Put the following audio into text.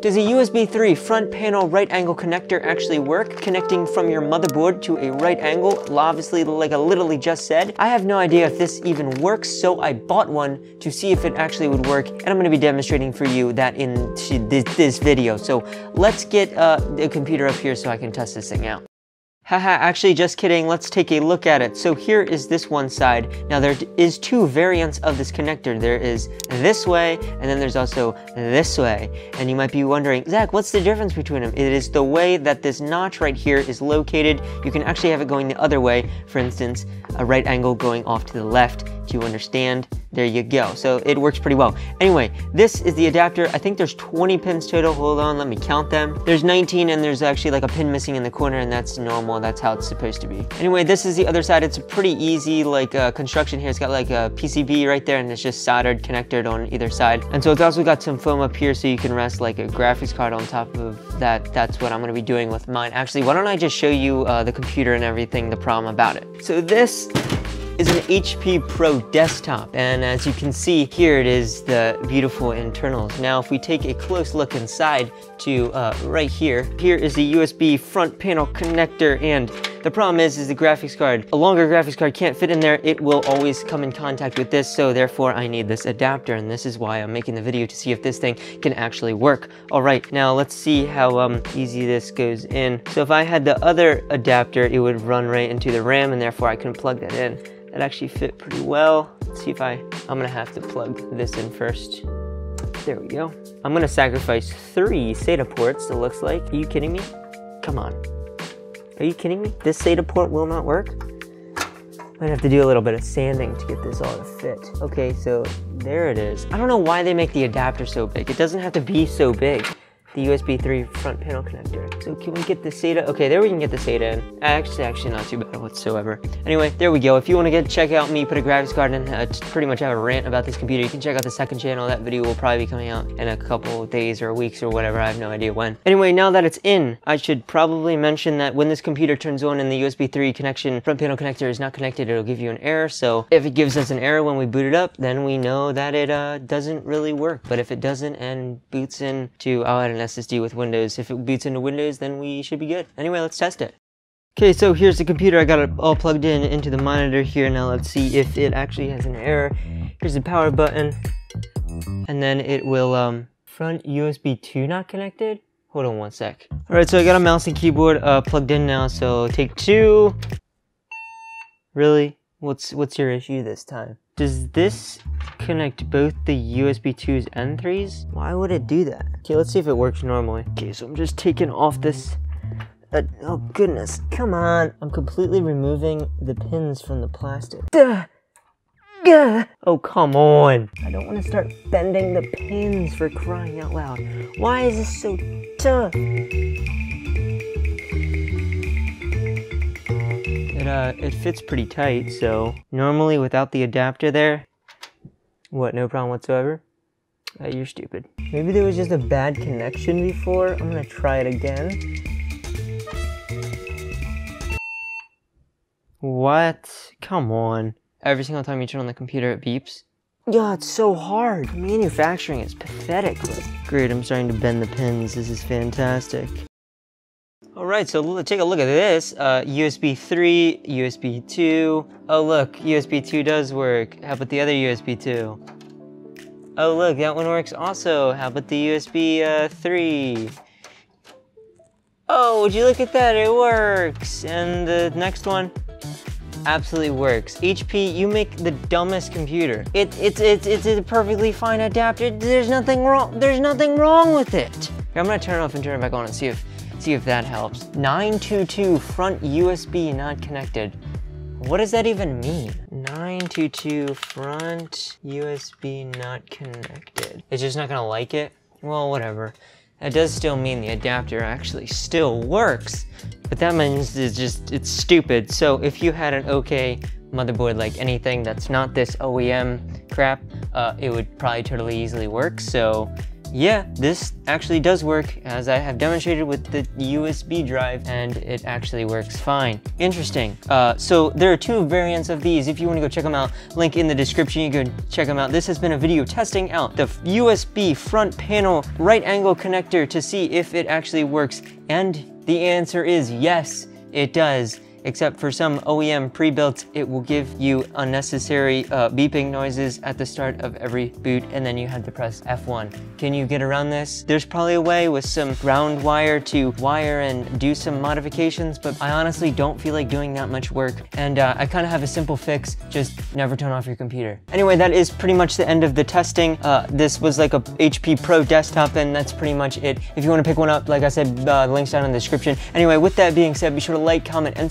Does a USB 3 front panel right angle connector actually work? Connecting from your motherboard to a right angle, obviously like I literally just said. I have no idea if this even works, so I bought one to see if it actually would work, and I'm gonna be demonstrating for you that in this, this video. So let's get uh, the computer up here so I can test this thing out. Haha, actually just kidding, let's take a look at it. So here is this one side. Now there is two variants of this connector. There is this way, and then there's also this way. And you might be wondering, Zack, what's the difference between them? It is the way that this notch right here is located. You can actually have it going the other way. For instance, a right angle going off to the left. Do you understand? There you go. So it works pretty well. Anyway, this is the adapter. I think there's 20 pins total. Hold on, let me count them. There's 19 and there's actually like a pin missing in the corner and that's normal. That's how it's supposed to be. Anyway, this is the other side. It's a pretty easy like uh, construction here. It's got like a PCB right there and it's just soldered connected on either side. And so it's also got some foam up here so you can rest like a graphics card on top of that. That's what I'm gonna be doing with mine. Actually, why don't I just show you uh, the computer and everything, the problem about it. So this is an HP Pro desktop and as you can see here it is the beautiful internals. Now if we take a close look inside to uh, right here, here is the USB front panel connector and the problem is, is the graphics card. A longer graphics card can't fit in there. It will always come in contact with this, so therefore I need this adapter, and this is why I'm making the video to see if this thing can actually work. All right, now let's see how um, easy this goes in. So if I had the other adapter, it would run right into the RAM, and therefore I couldn't plug that in. That actually fit pretty well. Let's see if I, I'm gonna have to plug this in first. There we go. I'm gonna sacrifice three SATA ports, it looks like. Are you kidding me? Come on. Are you kidding me? This SATA port will not work? i might have to do a little bit of sanding to get this all to fit. Okay, so there it is. I don't know why they make the adapter so big. It doesn't have to be so big the USB 3 front panel connector. So can we get the SATA? Okay, there we can get the SATA in. Actually, actually not too bad whatsoever. Anyway, there we go. If you want to get check out me put a graphics card in, uh, pretty much have a rant about this computer, you can check out the second channel. That video will probably be coming out in a couple days or weeks or whatever. I have no idea when. Anyway, now that it's in, I should probably mention that when this computer turns on and the USB 3 connection front panel connector is not connected, it'll give you an error. So if it gives us an error when we boot it up, then we know that it uh, doesn't really work. But if it doesn't and boots in to, I'll add an SSD with Windows. If it boots into Windows, then we should be good. Anyway, let's test it. Okay, so here's the computer. I got it all plugged in into the monitor here. Now let's see if it actually has an error. Here's the power button. And then it will, um, front USB 2 not connected? Hold on one sec. Alright, so I got a mouse and keyboard uh, plugged in now, so take two. Really? What's, what's your issue this time? Does this connect both the USB 2s and 3s? Why would it do that? Okay, let's see if it works normally. Okay, so I'm just taking off this uh, oh goodness, come on. I'm completely removing the pins from the plastic. Duh. Gah. Oh, come on. I don't want to start bending the pins for crying out loud. Why is this so tough? It, uh, it fits pretty tight, so normally without the adapter there, what, no problem whatsoever? Uh, you're stupid. Maybe there was just a bad connection before. I'm gonna try it again. What? Come on. Every single time you turn on the computer, it beeps. Yeah, it's so hard. Manufacturing is pathetic. Great, I'm starting to bend the pins. This is fantastic. All right, so let's take a look at this. Uh, USB 3, USB 2. Oh look, USB 2 does work. How about the other USB 2? Oh look, that one works also. How about the USB uh, 3? Oh, would you look at that, it works. And the next one, absolutely works. HP, you make the dumbest computer. It, it's, it's, it's a perfectly fine adapter. There's nothing wrong, there's nothing wrong with it. Here, I'm gonna turn it off and turn it back on and see if, see if that helps. 922 front USB not connected. What does that even mean? 922 front USB not connected. It's just not gonna like it? Well, whatever. That does still mean the adapter actually still works, but that means it's just, it's stupid. So if you had an okay motherboard like anything that's not this OEM crap, uh, it would probably totally easily work. So yeah, this actually does work as I have demonstrated with the USB drive and it actually works fine. Interesting. Uh, so there are two variants of these. If you want to go check them out, link in the description, you can check them out. This has been a video testing out the USB front panel right angle connector to see if it actually works. And the answer is yes, it does except for some OEM pre-built, it will give you unnecessary uh, beeping noises at the start of every boot, and then you have to press F1. Can you get around this? There's probably a way with some ground wire to wire and do some modifications, but I honestly don't feel like doing that much work, and uh, I kind of have a simple fix, just never turn off your computer. Anyway, that is pretty much the end of the testing. Uh, this was like a HP Pro desktop, and that's pretty much it. If you want to pick one up, like I said, uh, links down in the description. Anyway, with that being said, be sure to like, comment, and